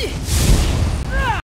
进